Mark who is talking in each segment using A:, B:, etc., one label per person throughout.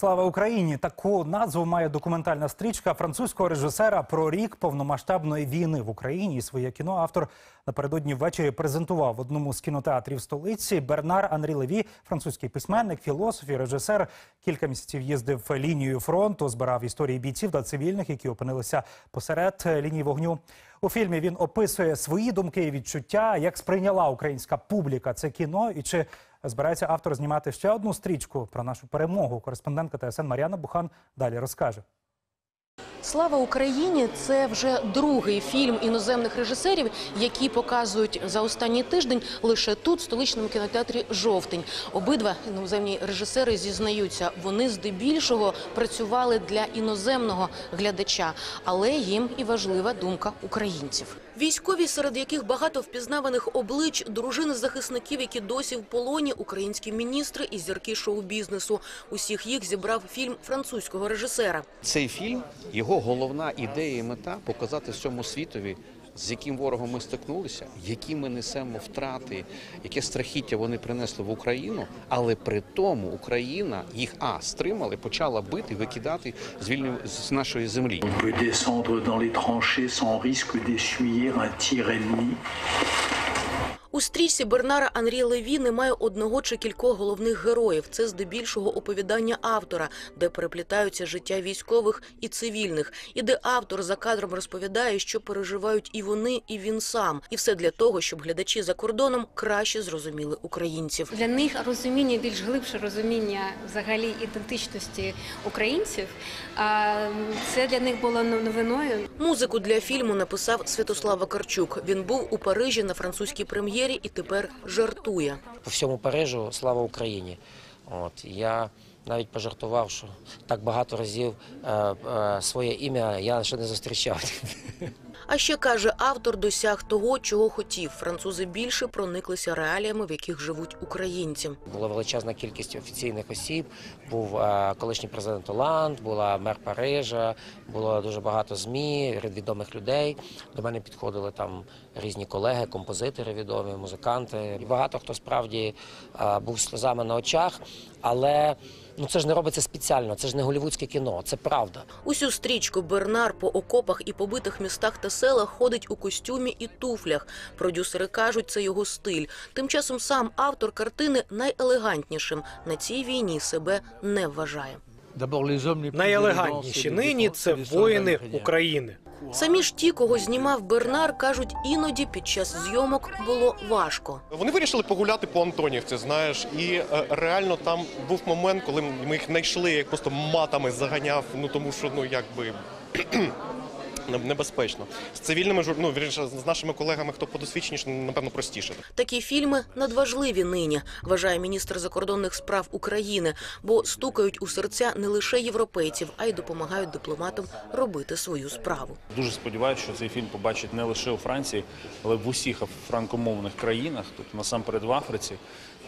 A: Слава Україні! Таку назву має документальна стрічка французького режисера про рік повномасштабної війни в Україні. І своє кіно автор напередодні ввечері презентував в одному з кінотеатрів столиці. Бернар Анрі Леві, французький письменник, філософ і режисер, кілька місяців їздив лінією фронту, збирав історії бійців та цивільних, які опинилися посеред лінії вогню. У фільмі він описує свої думки і відчуття, як сприйняла українська публіка це кіно, і чи збирається автор знімати ще одну стрічку про нашу перемогу. Кореспондентка ТСН Мар'яна Бухан далі розкаже.
B: Слава Україні це вже другий фільм іноземних режисерів, які показують за останній тиждень лише тут, в столичному кінотеатрі Жовтень. Обидва іноземні режисери зізнаються, вони здебільшого працювали для іноземного глядача, але їм і важлива думка українців. Військові, серед яких багато впізнаваних облич, дружини захисників, які досі в полоні, українські міністри і зірки шоу-бізнесу. Усіх їх зібрав фільм французького режисера.
C: Цей фільм, його головна ідея і мета показати всьому світові, з яким ворогом ми стикнулися, які ми несемо втрати, яке страхіття вони принесли в Україну, але при тому Україна їх а стримали, почала бити, викидати з з нашої землі.
D: On peut descendre dans les tranchées sans risque d'essuyer un tir ennemi.
B: У стрічці Бернара Анрі Леві немає одного чи кількох головних героїв. Це здебільшого оповідання автора, де переплітаються життя військових і цивільних, і де автор за кадром розповідає, що переживають і вони, і він сам. І все для того, щоб глядачі за кордоном краще зрозуміли українців.
E: Для них розуміння більш глибше розуміння взагалі ідентичності українців. Це для них було новиною.
B: Музику для фільму написав Святослав Вакарчук. Він був у Парижі на французькій прем'єрі і тепер жартує.
F: по всьому Парижу слава Україні. От я навіть пожартував, що так багато разів е, е, своє ім'я я ще не зустрічав.
B: А ще каже, автор досяг того, чого хотів. Французи більше прониклися реаліями, в яких живуть українці.
F: Була величезна кількість офіційних осіб. Був е, колишній президент Оланд, була мер Парижа, було дуже багато змі, відомих людей. До мене підходили там різні колеги, композитори відомі, музиканти. І багато хто справді був сльозами на очах, але ну це ж не робиться спеціально, це ж не голівудське кіно, це правда.
B: Усю стрічку Бернар по окопах і побитих містах та селах ходить у костюмі і туфлях. Продюсери кажуть, це його стиль. Тим часом сам автор картини найелегантнішим на цій війні себе не вважає.
G: Найелегантніші нині це воїни України.
B: Самі ж ті, кого знімав Бернар, кажуть, іноді під час зйомок було важко.
H: Вони вирішили погуляти по Антонівці, знаєш, і е, реально там був момент, коли ми їх знайшли, як просто матами заганяв. Ну тому що ну якби. Не- Небезпечно з цивільними ну, вірніше, з нашими колегами, хто подосвідченіше, напевно, простіше.
B: Такі фільми надважливі нині, вважає міністр закордонних справ України, бо стукають у серця не лише європейців, а й допомагають дипломатам робити свою справу.
I: Дуже сподіваюся, що цей фільм побачить не лише у Франції, але в усіх франкомовних країнах, тобто насамперед в Африці,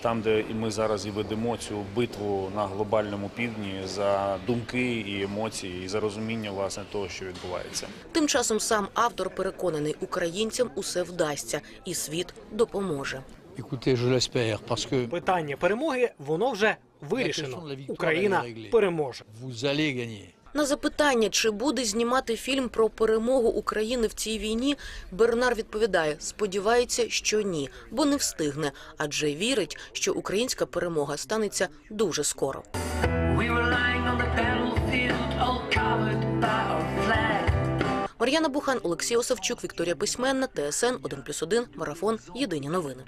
I: там, де і ми зараз і ведемо цю битву на глобальному півдні за думки і емоції, і за розуміння власне того, що відбувається.
B: Тим часом сам автор переконаний, українцям усе вдасться, і світ допоможе.
G: Питання перемоги воно вже вирішено. Україна переможе.
B: На запитання, чи буде знімати фільм про перемогу України в цій війні, Бернар відповідає: сподівається, що ні, бо не встигне, адже вірить, що українська перемога станеться дуже скоро. Мар'яна Бухан, Олексій Осавчук, Вікторія Письменна, ТСН 1+,1, Марафон. Єдині новини.